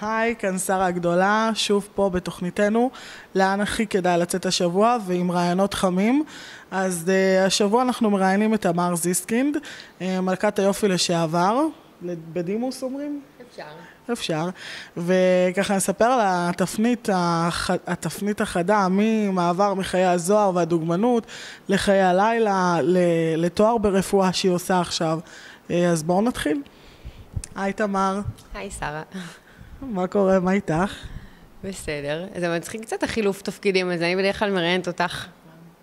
היי, כאן שרה הגדולה, שוב פה בתוכניתנו, לאן הכי כדאי לצאת השבוע, ועם רעיונות חמים. אז uh, השבוע אנחנו מראיינים את תמר זיסקינד, uh, מלכת היופי לשעבר, בדימוס אומרים? אפשר. אפשר. וככה נספר על התפנית, הח... התפנית החדה ממעבר מחיי הזוהר והדוגמנות לחיי הלילה, לתואר ברפואה שהיא עושה עכשיו. אה, אז בואו נתחיל. היי תמר. היי שרה. מה קורה? מה איתך? בסדר. זה מצחיק קצת החילוף תפקידים הזה, אני בדרך כלל מראיינת אותך,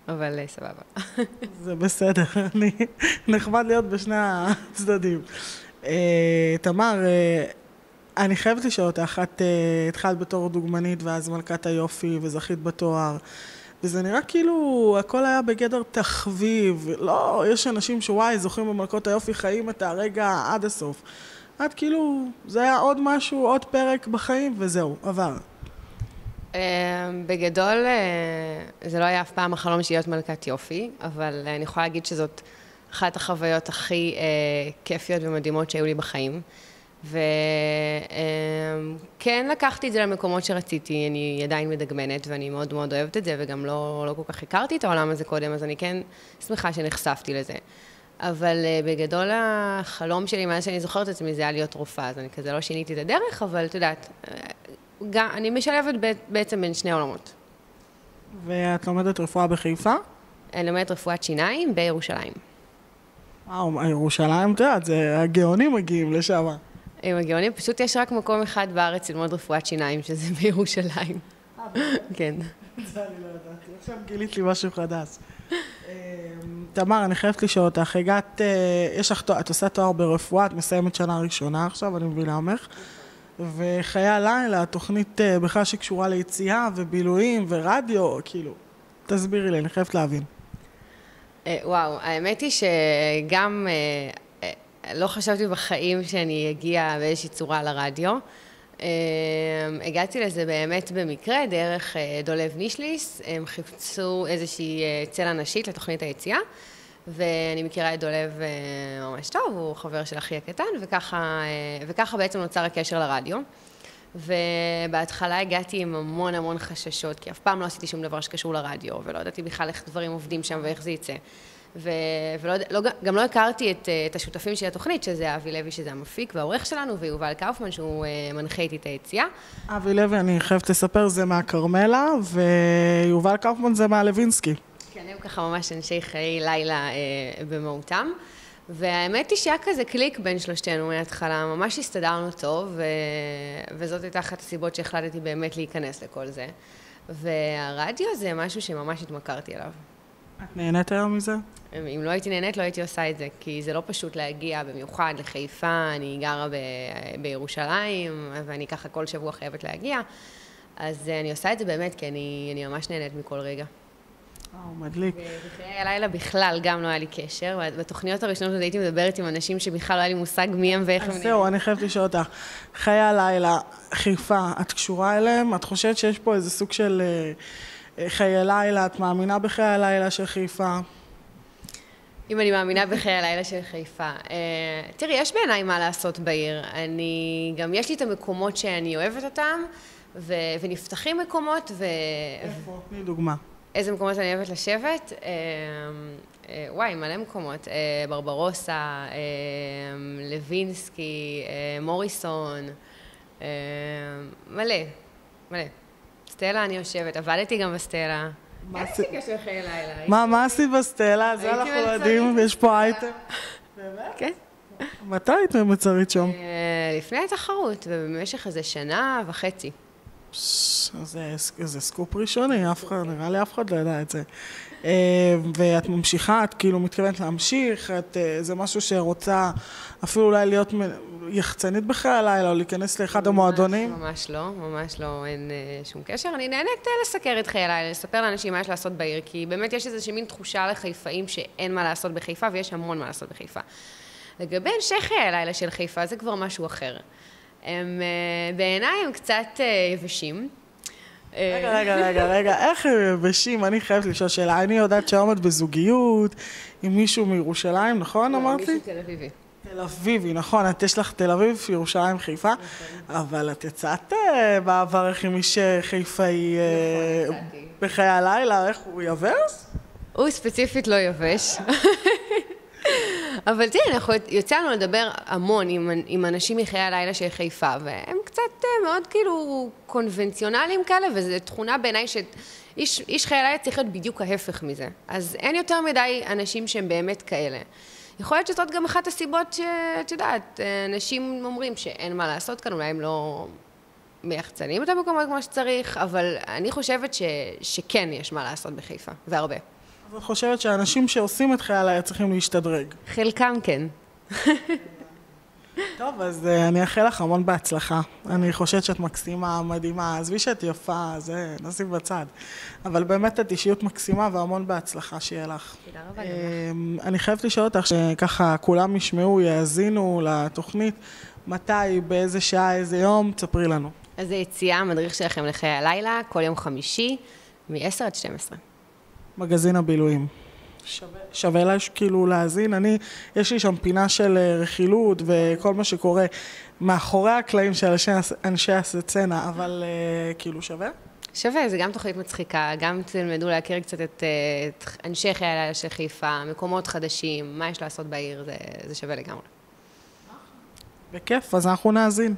אבל אה, סבבה. זה בסדר, אני נחמד להיות בשני הצדדים. אה, תמר, אני חייבת לשאול אותך, את התחלת בתור דוגמנית ואז מלכת היופי וזכית בתואר. וזה נראה כאילו הכל היה בגדר תחביב. לא, יש אנשים שוואי, זוכים במלכות היופי, חיים את הרגע עד הסוף. את כאילו, זה היה עוד משהו, עוד פרק בחיים, וזהו, עבר. אמ, בגדול, אה, זה לא היה אף פעם החלום שלי להיות מלכת יופי, אבל אני יכולה להגיד שזאת אחת החוויות הכי אה, כיפיות ומדהימות שהיו לי בחיים. וכן לקחתי את זה למקומות שרציתי, אני עדיין מדגמנת ואני מאוד מאוד אוהבת את זה וגם לא, לא כל כך הכרתי את העולם הזה קודם, אז אני כן שמחה שנחשפתי לזה. אבל uh, בגדול החלום שלי, מאז שאני זוכרת את עצמי, זה היה להיות רופאה, אז אני כזה לא שיניתי את הדרך, אבל את יודעת, אה, גם, אני משלבת בעצם בין שני עולמות. ואת לומדת רפואה בחיפה? אני לומדת רפואת שיניים בירושלים. וואו, ירושלים, את יודעת, הגאונים מגיעים לשם. הם הגאונים, פשוט יש רק מקום אחד בארץ ללמוד רפואת שיניים, שזה בירושלים. אה, כן. זה אני לא ידעתי, עכשיו גילית לי משהו חדש. אמ, תמר, אני חייבת לשאול אותך, הגעת, אה, יש לך, את עושה תואר ברפואה, את מסיימת שנה ראשונה עכשיו, אני מבינה ממך, וחיי הלילה, תוכנית אה, בכלל שקשורה ליציאה ובילויים ורדיו, כאילו, תסבירי לי, אני חייבת להבין. וואו, האמת היא שגם לא חשבתי בחיים שאני אגיע באיזושהי צורה לרדיו. אמ, הגעתי לזה באמת במקרה, דרך אה, דולב נישליס, הם חיפשו איזושהי אה, צלע נשית לתוכנית היציאה, ואני מכירה את דולב אה, ממש טוב, הוא חבר של אחי הקטן, וככה, וככה בעצם נוצר הקשר לרדיו. ובהתחלה הגעתי עם המון המון חששות, כי אף פעם לא עשיתי שום דבר שקשור לרדיו, ולא ידעתי בכלל איך דברים עובדים שם ואיך זה יצא. וגם לא, לא, הכרתי את, את השותפים של התוכנית, שזה אבי לוי, שזה המפיק והעורך שלנו, ויובל קאופמן, שהוא uh, מנחה איתי את היציאה. אבי לוי, אני חייבת לספר, זה מהכרמלה, ויובל קאופמן זה מהלווינסקי. כן, הם ככה ממש אנשי חיי לילה uh, במהותם. והאמת היא שהיה כזה קליק בין שלושתנו מההתחלה, ממש הסתדרנו טוב, ו... וזאת הייתה אחת הסיבות שהחלטתי באמת להיכנס לכל זה. והרדיו זה משהו שממש התמכרתי אליו. את נהנית היום מזה? אם לא הייתי נהנית, לא הייתי עושה את זה, כי זה לא פשוט להגיע במיוחד לחיפה, אני גרה ב, בירושלים, ואני ככה כל שבוע חייבת להגיע, אז אני עושה את זה באמת, כי אני, אני ממש נהנית מכל רגע. וואו, מדליק. ובחיי הלילה בכלל גם לא היה לי קשר. בתוכניות הראשונות עוד הייתי מדברת עם אנשים שבכלל לא היה לי מושג מי הם ואיך הם נהנים. אז זהו, אני חייבת לשאול אותך. חיי הלילה, חיפה, את קשורה אליהם? את חושבת שיש פה איזה סוג של... Uh, חיי לילה, את מאמינה בחיי הלילה של חיפה? אם אני מאמינה בחיי הלילה של חיפה. Uh, תראי, יש בעיניי מה לעשות בעיר. אני, גם יש לי את המקומות שאני אוהבת אותם, ו, ונפתחים מקומות, ו... איפה? תני דוגמה. איזה מקומות אני אוהבת לשבת? Uh, uh, וואי, מלא מקומות. Uh, ברברוסה, uh, לוינסקי, uh, מוריסון, uh, מלא, מלא. בסטלה אני יושבת, עבדתי גם בסטלה. מה עשית? מה עשית בסטלה? זה אנחנו יודעים, יש פה אייטם. באמת? כן. מתי היית ממוצרית שם? אה, לפני התחרות, ובמשך איזה שנה וחצי. זה סקופ ראשוני, אף אחד, נראה לי אף אחד לא יודע את זה. אה, ואת ממשיכה, את כאילו מתכוונת להמשיך, את, אה, זה משהו שרוצה אפילו אולי להיות יחצנית בחיי הלילה, או להיכנס לאחד המועדונים? ממש לא, ממש לא, אין אה, שום קשר. אני נהנית לסקר את חיי הלילה, לספר לאנשים מה יש לעשות בעיר, כי באמת יש איזושהי מין תחושה לחיפאים שאין מה לעשות בחיפה, ויש המון מה לעשות בחיפה. לגבי אנשי חיי הלילה של חיפה, זה כבר משהו אחר. הם בעיניי הם קצת יבשים. רגע, רגע, רגע, רגע, איך הם יבשים? אני חייבת לשאול שאלה. אני יודעת את בזוגיות עם מישהו מירושלים, נכון לא, אמרת לי? מישהו תל אביבי. תל אביבי, נכון, את יש לך תל אביב, ירושלים, חיפה, אבל את יצאת אה, בעבר איך עם איש אה, חיפאי אה, נכון. בחיי הלילה, איך הוא יבש? הוא ספציפית לא יבש. אבל תראי, אנחנו יוצא לנו לדבר המון עם, עם אנשים מחיי הלילה של חיפה, והם קצת אה, מאוד כאילו קונבנציונליים כאלה, וזו תכונה בעיניי שאיש איש חיי הלילה צריך להיות בדיוק ההפך מזה. אז אין יותר מדי אנשים שהם באמת כאלה. יכול להיות שזאת גם אחת הסיבות שאת יודעת, אנשים אומרים שאין מה לעשות כאן, אולי הם לא מייחצנים את המקומות כמו שצריך, אבל אני חושבת ש, שכן יש מה לעשות בחיפה, והרבה. אז את חושבת שאנשים שעושים את חיי הלילה צריכים להשתדרג. חלקם כן. טוב, אז אה, אני אאחל לך המון בהצלחה. אני חושבת שאת מקסימה, מדהימה. עזבי שאת יפה, זה נשים בצד. אבל באמת את אישיות מקסימה והמון בהצלחה שיהיה לך. תודה רבה גם אמ, אני חייבת לשאול אותך שככה כולם ישמעו, יאזינו לתוכנית, מתי, באיזה שעה, איזה יום, תספרי לנו. אז זה יציאה, המדריך שלכם לחיי הלילה, כל יום חמישי, מ-10 עד 12. מגזין הבילויים. שווה, שווה לה כאילו להאזין. אני, יש לי שם פינה של אה, רכילות וכל מה שקורה מאחורי הקלעים של אנשי, אנשי הסצנה, אבל אה, כאילו שווה? שווה, זה גם תוכנית מצחיקה, גם תלמדו להכיר קצת את, אה, את אנשי חיי הלילה של חיפה, מקומות חדשים, מה יש לעשות בעיר, זה, זה שווה לגמרי. בכיף, אז אנחנו נאזין.